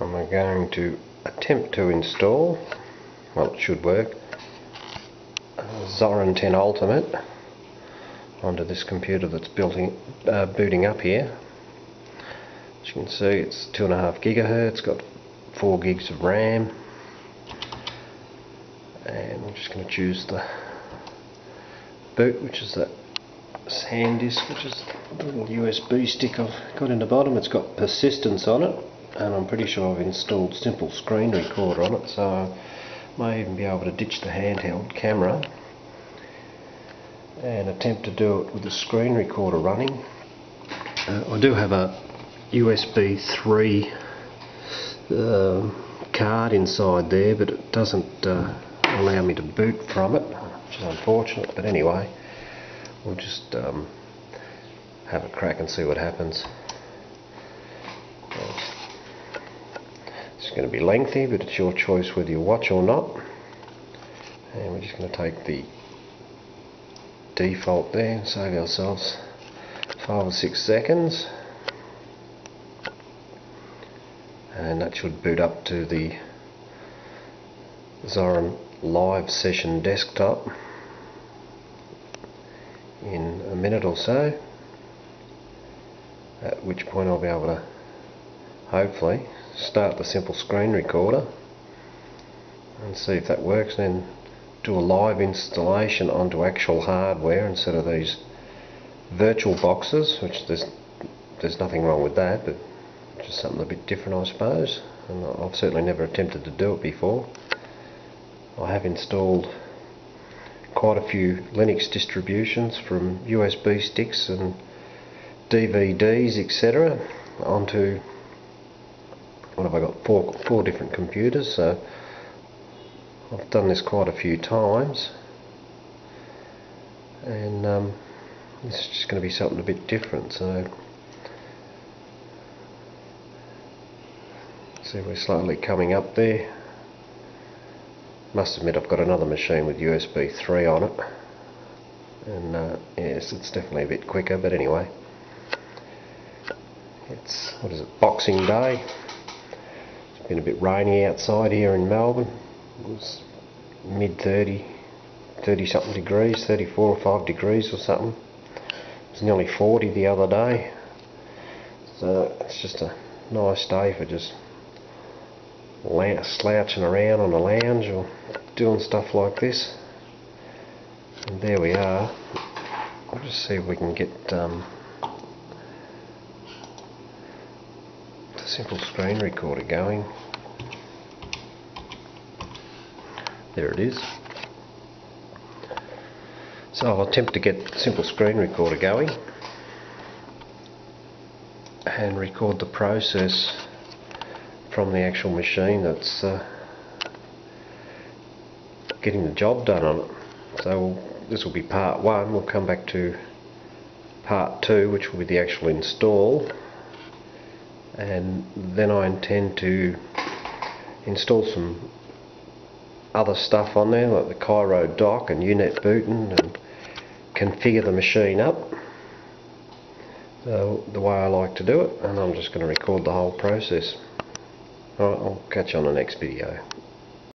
I'm going to attempt to install, well it should work, Zorin 10 Ultimate onto this computer that's building, uh, booting up here. As you can see it's 2.5 gigahertz, got 4 gigs of RAM and I'm just going to choose the boot which is that SanDisk which is the little USB stick I've got in the bottom. It's got persistence on it and I'm pretty sure I've installed simple screen recorder on it so I may even be able to ditch the handheld camera and attempt to do it with the screen recorder running. Uh, I do have a USB 3 uh, card inside there but it doesn't uh, allow me to boot from it which is unfortunate but anyway we'll just um, have a crack and see what happens. It's going to be lengthy, but it's your choice whether you watch or not. And we're just going to take the default there and save ourselves five or six seconds. And that should boot up to the Zorin live session desktop in a minute or so at which point I'll be able to hopefully start the simple screen recorder and see if that works then do a live installation onto actual hardware instead of these virtual boxes which there's there's nothing wrong with that but just something a bit different I suppose. And I've certainly never attempted to do it before. I have installed quite a few Linux distributions from USB sticks and DVDs etc onto what have I got? Four four different computers so I've done this quite a few times. And um, this is just going to be something a bit different so see we're slowly coming up there. Must admit I've got another machine with USB 3 on it. And uh, yes it's definitely a bit quicker but anyway. It's what is it? Boxing Day been a bit rainy outside here in Melbourne. It was mid 30 30 something degrees 34 or 5 degrees or something. It was nearly 40 the other day. So it's just a nice day for just slouching around on the lounge or doing stuff like this. And there we are. I'll just see if we can get um, simple screen recorder going there it is so I'll attempt to get simple screen recorder going and record the process from the actual machine that's uh, getting the job done on it. So this will be part one. We'll come back to part two, which will be the actual install. And then I intend to install some other stuff on there, like the Cairo dock and UNetbootin, and configure the machine up the, the way I like to do it. And I'm just going to record the whole process. Alright, I'll catch you on the next video.